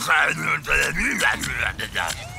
さあ、ヌー的レーニ。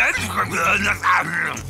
Zé do Cabelo.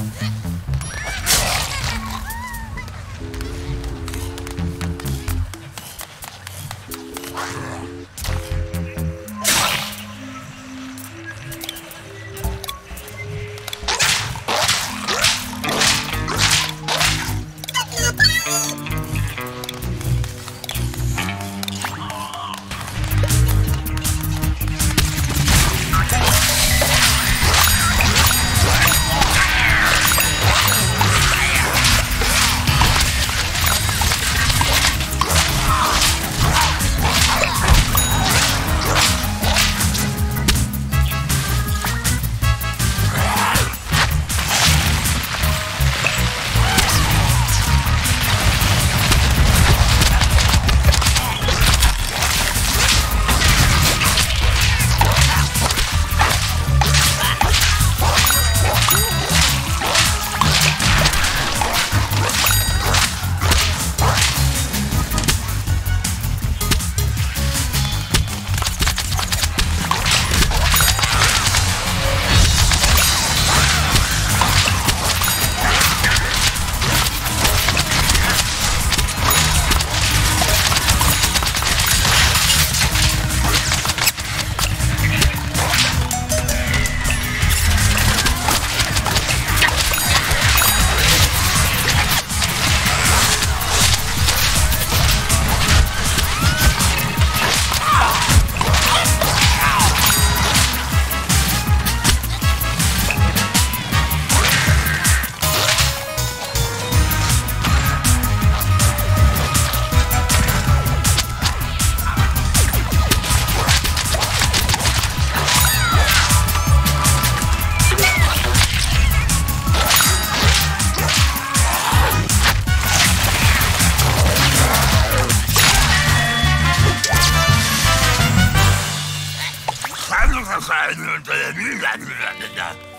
Mm-hmm. Kanzler sein und der Niederländer.